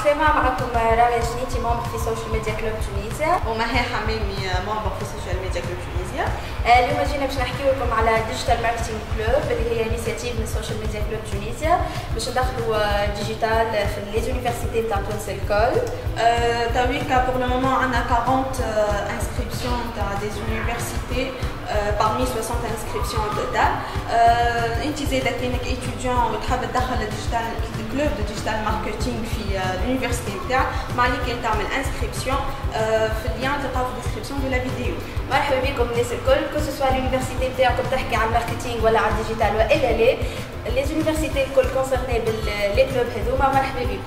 عسلامة معكم راوية جنيتي مومبر في سوشيال ميديا كلوب تونيزيا ومها حميمي مومبر في سوشيال ميديا كلوب تونيزيا اليوم جينا باش نحكي لكم على ديجيتال ماركتينغ كلوب اللي هي انيسياتيف من سوشيال ميديا كلوب تونيزيا باش ندخلوا ديجيتال في لي زونيفرسيتي تاع تونس الكل تويكا بور لو مومون عندنا 40 انسكريبسيون تاع des universités euh, parmi 60 inscriptions au total. Utilisé euh, la technique étudiant au travail dans le le club de digital marketing à euh, l'université de Malik et Tamel inscription, le lien dans la description de la vidéo. Marhabi, comme les écoles, que ce soit l'université de Terre, comme tu à marketing ou à digital ou LLA, les universités concernées les clubs, marhabi.